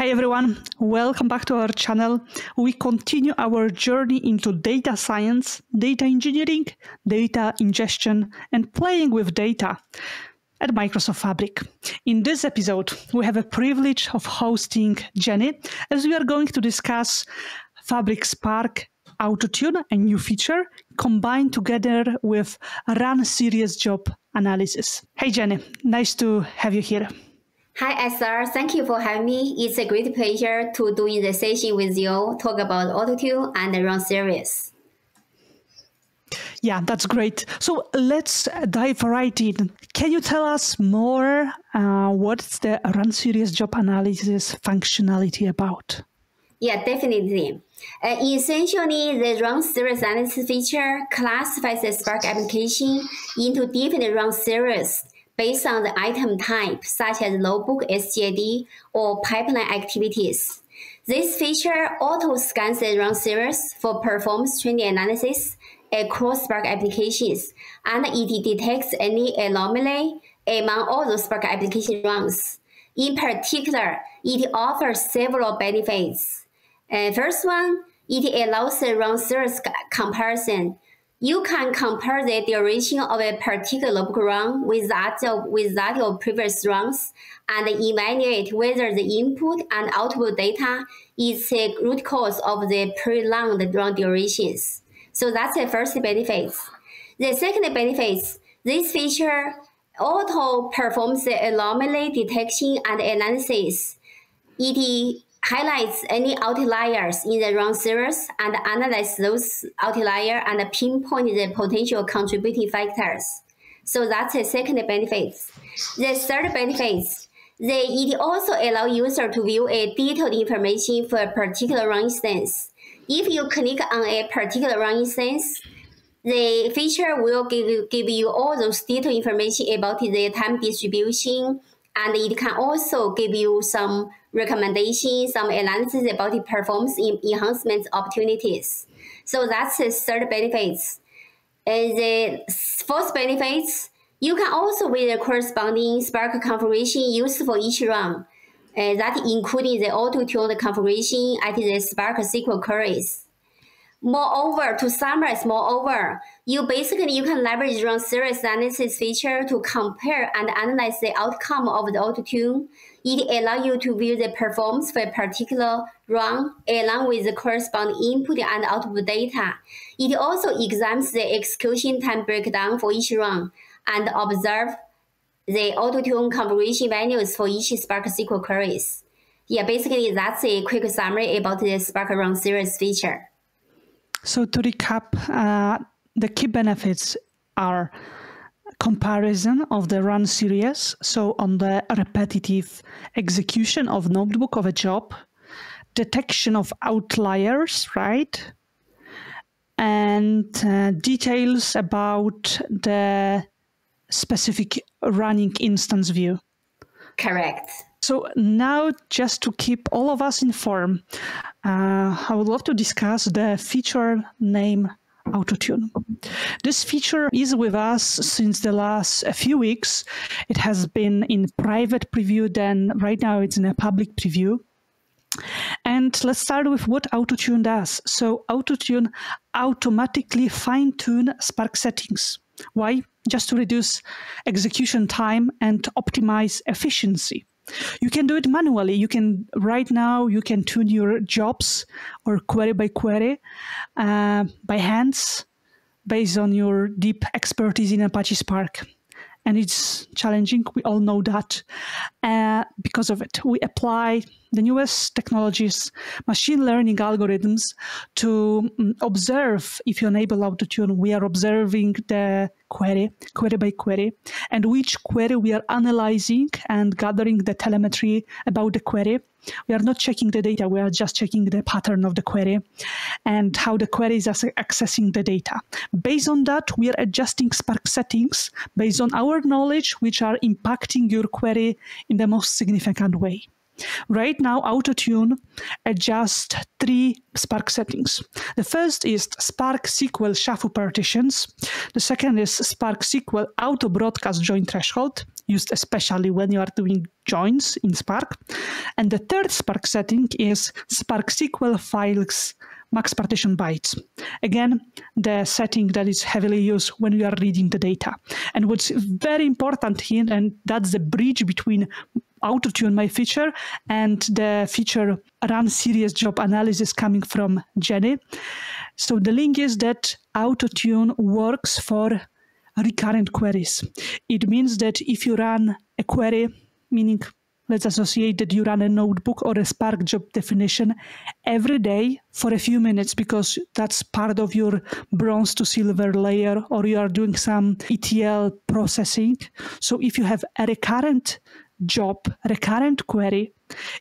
Hey everyone, welcome back to our channel. We continue our journey into data science, data engineering, data ingestion, and playing with data at Microsoft Fabric. In this episode, we have a privilege of hosting Jenny as we are going to discuss Fabric Spark AutoTune, a new feature, combined together with Run Series Job Analysis. Hey Jenny, nice to have you here. Hi, Estera. Thank you for having me. It's a great pleasure to doing the session with you, talk about AutoTune and the Run Series. Yeah, that's great. So let's dive right in. Can you tell us more uh, what's the Run Series job analysis functionality about? Yeah, definitely. Uh, essentially, the Run Series analysis feature classifies the Spark application into different run series based on the item type, such as notebook SJD or pipeline activities. This feature auto scans the run series for performance training analysis across Spark applications, and it detects any anomaly among all the Spark application runs. In particular, it offers several benefits. Uh, first one, it allows the run series comparison you can compare the duration of a particular book run with that of, with that of previous runs and evaluate whether the input and output data is the root cause of the prolonged run durations. So that's the first benefit. The second benefit, this feature auto performs the anomaly detection and analysis. It highlights any outliers in the run series and analyze those outliers and pinpoint the potential contributing factors. So that's the second benefit. The third benefit, the, it also allow user to view a detailed information for a particular run instance. If you click on a particular run instance, the feature will give, give you all those detailed information about the time distribution, and it can also give you some recommendations, some analysis about the performance enhancement opportunities. So that's the third benefits. And the fourth benefits, you can also with the corresponding Spark configuration used for each run. Uh, that including the auto-tuned configuration at the Spark SQL queries. Moreover, to summarize, moreover, you basically you can leverage run series analysis feature to compare and analyze the outcome of the auto-tune. It allows you to view the performance for a particular run along with the corresponding input and output data. It also examines the execution time breakdown for each run and observe the auto-tune configuration values for each Spark SQL queries. Yeah, basically that's a quick summary about the Spark Run Series feature. So to recap, uh, the key benefits are comparison of the run series, so on the repetitive execution of notebook of a job, detection of outliers, right? And uh, details about the specific running instance view. Correct. So now, just to keep all of us informed, uh, I would love to discuss the feature name AutoTune. This feature is with us since the last few weeks. It has been in private preview, then right now it's in a public preview. And let's start with what AutoTune does. So AutoTune automatically fine-tune Spark settings. Why? Just to reduce execution time and optimize efficiency. You can do it manually. You can right now you can tune your jobs or query by query uh, by hands based on your deep expertise in Apache Spark. And it's challenging. We all know that. Uh, because of it, we apply the newest technologies, machine learning algorithms to um, observe if you enable AutoTune, we are observing the query, query by query, and which query we are analyzing and gathering the telemetry about the query. We are not checking the data, we are just checking the pattern of the query and how the query is accessing the data. Based on that, we are adjusting Spark settings based on our knowledge, which are impacting your query in the most significant way. Right now, AutoTune adjusts three Spark settings. The first is Spark SQL shuffle partitions. The second is Spark SQL auto broadcast join threshold. used especially when you are doing joins in Spark. And the third Spark setting is Spark SQL files max partition bytes. Again, the setting that is heavily used when you are reading the data. And what's very important here, and that's the bridge between AutoTune, my feature, and the feature run series job analysis coming from Jenny. So the link is that AutoTune works for recurrent queries. It means that if you run a query, meaning let's associate that you run a notebook or a Spark job definition every day for a few minutes because that's part of your bronze to silver layer or you are doing some ETL processing. So if you have a recurrent job, recurrent query,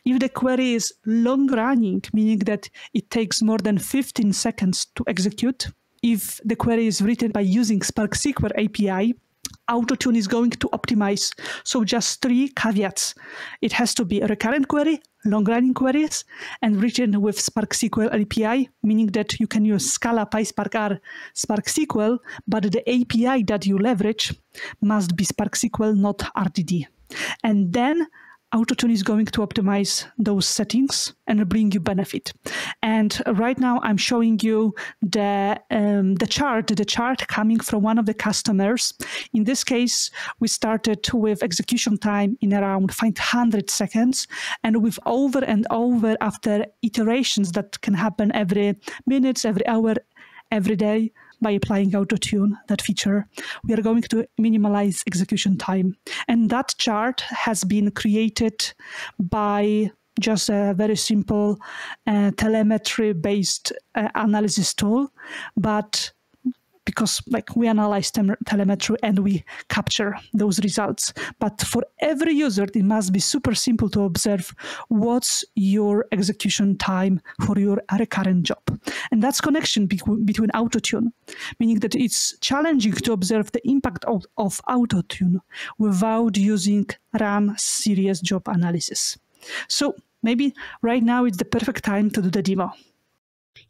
if the query is long running, meaning that it takes more than 15 seconds to execute, if the query is written by using Spark SQL API, AutoTune is going to optimize. So just three caveats. It has to be a recurrent query, long-running queries, and written with Spark SQL API, meaning that you can use Scala, PySpark R, Spark SQL, but the API that you leverage must be Spark SQL, not RDD. And then AutoTune is going to optimize those settings and bring you benefit. And right now I'm showing you the, um, the chart, the chart coming from one of the customers. In this case, we started with execution time in around 500 seconds and with over and over after iterations that can happen every minutes, every hour, every day, by applying AutoTune, that feature, we are going to minimize execution time. And that chart has been created by just a very simple uh, telemetry based uh, analysis tool, but because like we analyze telemetry and we capture those results. But for every user, it must be super simple to observe what's your execution time for your recurrent job. And that's connection be between AutoTune, meaning that it's challenging to observe the impact of, of AutoTune without using run series job analysis. So maybe right now it's the perfect time to do the demo.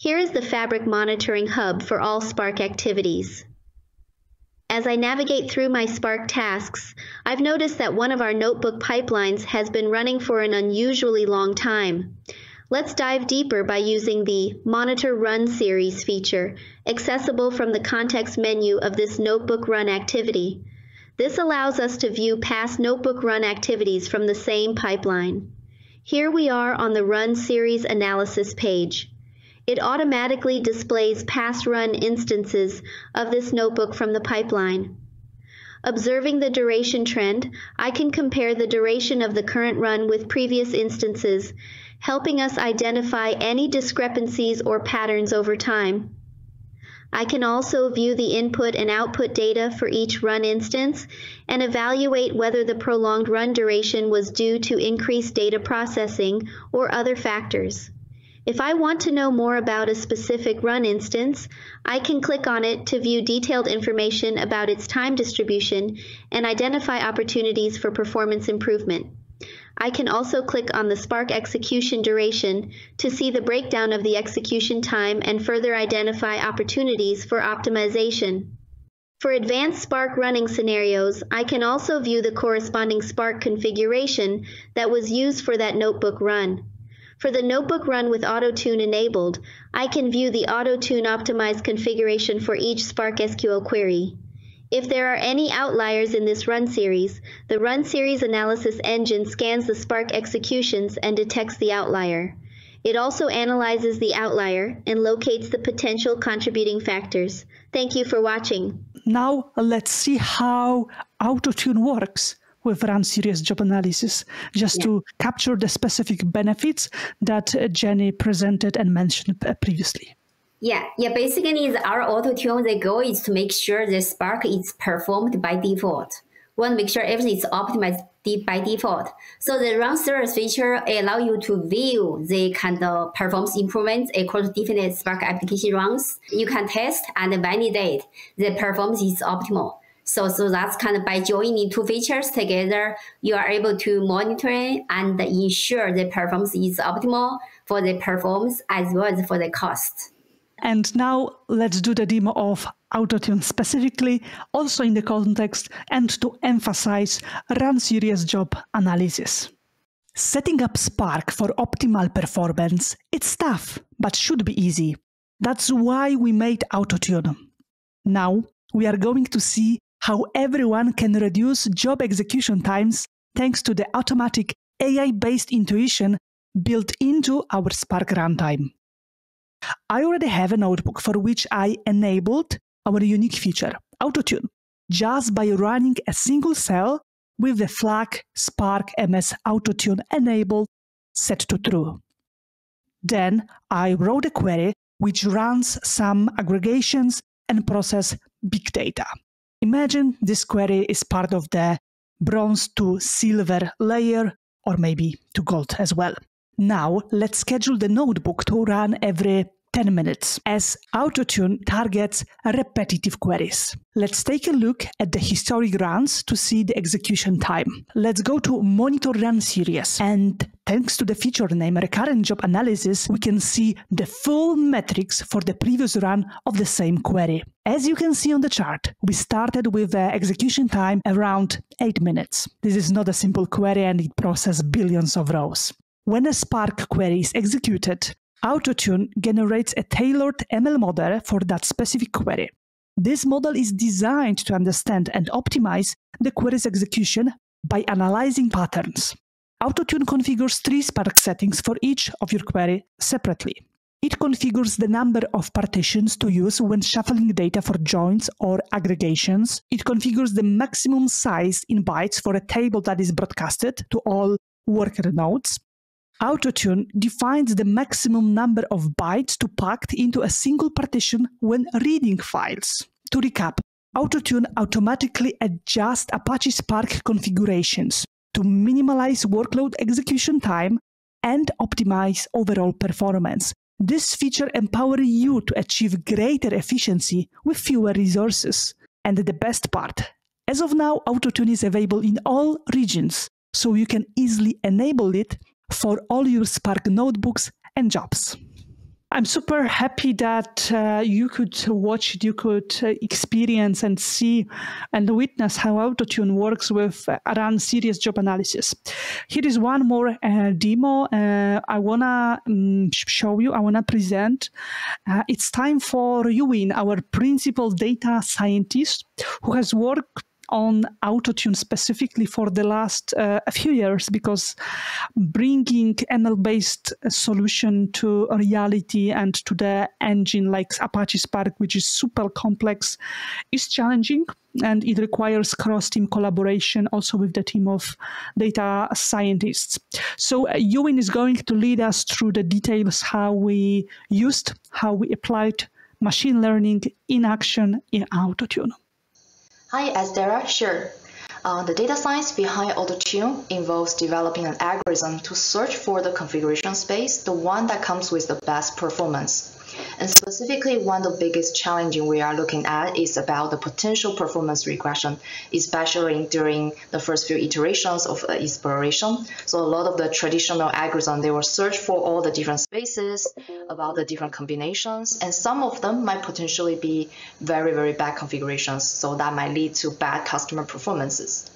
Here is the Fabric Monitoring Hub for all Spark activities. As I navigate through my Spark tasks, I've noticed that one of our notebook pipelines has been running for an unusually long time. Let's dive deeper by using the Monitor Run Series feature, accessible from the context menu of this Notebook Run activity. This allows us to view past Notebook Run activities from the same pipeline. Here we are on the Run Series Analysis page. It automatically displays past run instances of this notebook from the pipeline. Observing the duration trend, I can compare the duration of the current run with previous instances, helping us identify any discrepancies or patterns over time. I can also view the input and output data for each run instance and evaluate whether the prolonged run duration was due to increased data processing or other factors. If I want to know more about a specific run instance, I can click on it to view detailed information about its time distribution and identify opportunities for performance improvement. I can also click on the Spark execution duration to see the breakdown of the execution time and further identify opportunities for optimization. For advanced Spark running scenarios, I can also view the corresponding Spark configuration that was used for that notebook run. For the notebook run with AutoTune enabled, I can view the AutoTune optimized configuration for each Spark SQL query. If there are any outliers in this run series, the run series analysis engine scans the Spark executions and detects the outlier. It also analyzes the outlier and locates the potential contributing factors. Thank you for watching. Now let's see how AutoTune works with run series job analysis just yeah. to capture the specific benefits that Jenny presented and mentioned uh, previously. Yeah, yeah. Basically, our auto tune. The goal is to make sure the Spark is performed by default. We want to make sure everything is optimized by default. So the run series feature allow you to view the kind of performance improvements across different Spark application runs. You can test and validate the performance is optimal. So, so that's kind of by joining two features together, you are able to monitor and ensure the performance is optimal for the performance as well as for the cost. And now let's do the demo of AutoTune specifically, also in the context and to emphasize run series job analysis. Setting up Spark for optimal performance, it's tough, but should be easy. That's why we made AutoTune. Now, we are going to see how everyone can reduce job execution times thanks to the automatic AI-based intuition built into our Spark runtime. I already have a notebook for which I enabled our unique feature, AutoTune, just by running a single cell with the flag Spark MS AutoTune enabled set to true. Then I wrote a query which runs some aggregations and process big data. Imagine this query is part of the bronze to silver layer or maybe to gold as well. Now let's schedule the notebook to run every 10 minutes as AutoTune targets repetitive queries. Let's take a look at the historic runs to see the execution time. Let's go to monitor run series and thanks to the feature name recurrent job analysis, we can see the full metrics for the previous run of the same query. As you can see on the chart, we started with the execution time around 8 minutes. This is not a simple query and it processes billions of rows. When a Spark query is executed, AutoTune generates a tailored ML model for that specific query. This model is designed to understand and optimize the query's execution by analyzing patterns. AutoTune configures three Spark settings for each of your query separately. It configures the number of partitions to use when shuffling data for joins or aggregations. It configures the maximum size in bytes for a table that is broadcasted to all worker nodes. AutoTune defines the maximum number of bytes to packed into a single partition when reading files. To recap, AutoTune automatically adjusts Apache Spark configurations to minimize workload execution time and optimize overall performance. This feature empowers you to achieve greater efficiency with fewer resources. And the best part, as of now, AutoTune is available in all regions, so you can easily enable it for all your Spark notebooks and jobs. I'm super happy that uh, you could watch you could uh, experience and see and witness how AutoTune works with uh, run series job analysis. Here is one more uh, demo uh, I wanna um, show you, I wanna present. Uh, it's time for Yuwin, our principal data scientist, who has worked on AutoTune specifically for the last uh, a few years because bringing ML-based solution to reality and to the engine like Apache Spark, which is super complex, is challenging and it requires cross-team collaboration also with the team of data scientists. So uh, Yuwin is going to lead us through the details how we used, how we applied machine learning in action in AutoTune. Hi, Estera. Sure. Uh, the data science behind AutoTune involves developing an algorithm to search for the configuration space, the one that comes with the best performance. And specifically, one of the biggest challenges we are looking at is about the potential performance regression, especially during the first few iterations of uh, exploration. So a lot of the traditional algorithms, they will search for all the different spaces, about the different combinations, and some of them might potentially be very, very bad configurations. So that might lead to bad customer performances.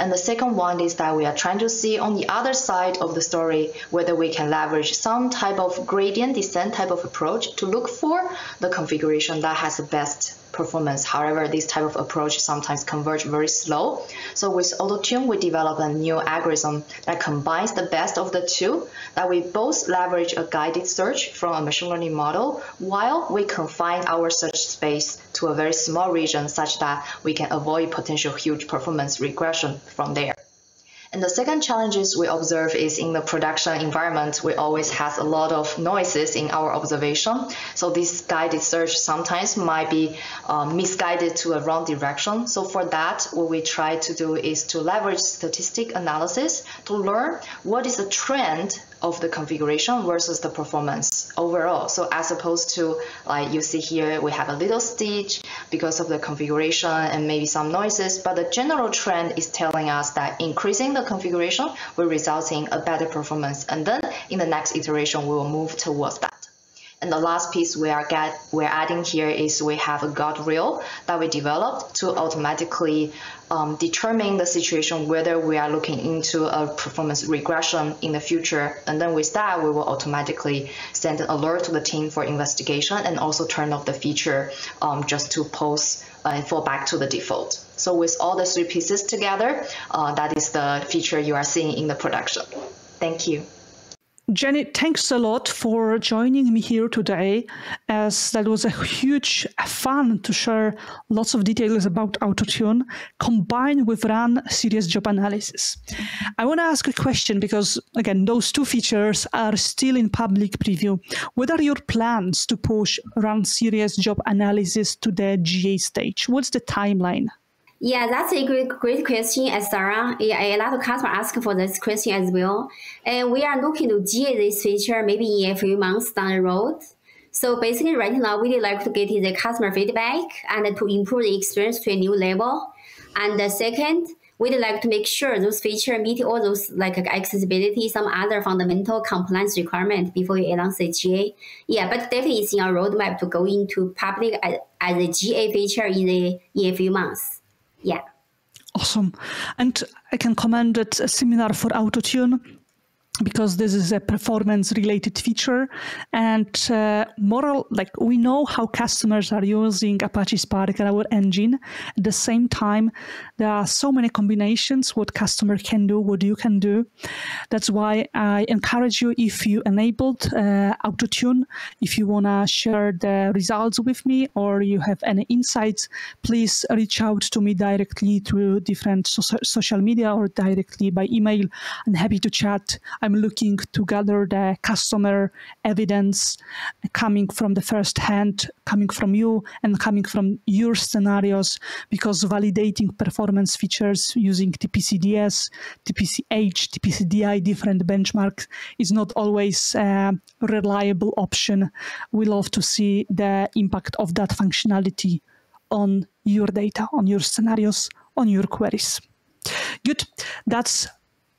And the second one is that we are trying to see on the other side of the story whether we can leverage some type of gradient descent type of approach to look for the configuration that has the best performance. However, this type of approach sometimes converge very slow. So with AutoTune, we develop a new algorithm that combines the best of the two, that we both leverage a guided search from a machine learning model, while we confine our search space to a very small region such that we can avoid potential huge performance regression from there. And the second challenges we observe is in the production environment, we always have a lot of noises in our observation. So this guided search sometimes might be uh, misguided to a wrong direction. So for that, what we try to do is to leverage statistic analysis to learn what is the trend of the configuration versus the performance overall. So as opposed to like you see here, we have a little stitch because of the configuration and maybe some noises, but the general trend is telling us that increasing the configuration will result in a better performance. And then in the next iteration, we will move towards that. And the last piece we are get we're adding here is we have a guardrail that we developed to automatically um, determine the situation whether we are looking into a performance regression in the future. And then with that, we will automatically send an alert to the team for investigation and also turn off the feature um, just to post uh, and fall back to the default. So with all the three pieces together, uh, that is the feature you are seeing in the production. Thank you. Jenny, thanks a lot for joining me here today, as that was a huge fun to share lots of details about AutoTune combined with run series job analysis. I want to ask a question because, again, those two features are still in public preview. What are your plans to push run series job analysis to the GA stage? What's the timeline? Yeah, that's a great, great question, Sarah. Yeah, a lot of customers ask for this question as well. And we are looking to GA this feature maybe in a few months down the road. So basically, right now, we'd like to get the customer feedback and to improve the experience to a new level. And the second, we'd like to make sure those features meet all those like accessibility, some other fundamental compliance requirement before we announce the GA. Yeah, but definitely it's in our roadmap to go into public as, as a GA feature in the in a few months. Yeah. Awesome. And I can comment that a similar for AutoTune because this is a performance related feature and uh, moral like we know how customers are using apache spark and our engine. At the same time there are so many combinations what customer can do what you can do. That's why i encourage you if you enabled uh, autotune if you want to share the results with me or you have any insights please reach out to me directly through different so- social media or directly by email. I'm happy to chat I'm looking to gather the customer evidence coming from the first hand, coming from you, and coming from your scenarios, because validating performance features using TPCDS, TPCH, TPCDI, different benchmarks is not always a reliable option. We love to see the impact of that functionality on your data, on your scenarios, on your queries. Good. That's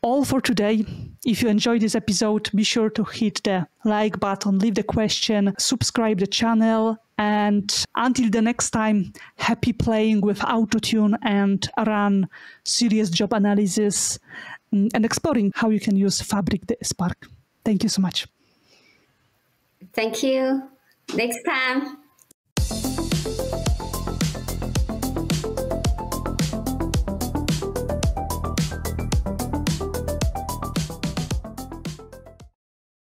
all for today. If you enjoyed this episode, be sure to hit the like button, leave the question, subscribe the channel, and until the next time, happy playing with AutoTune and run series job analysis mm, and exploring how you can use Fabric the Spark. Thank you so much. Thank you. Next time.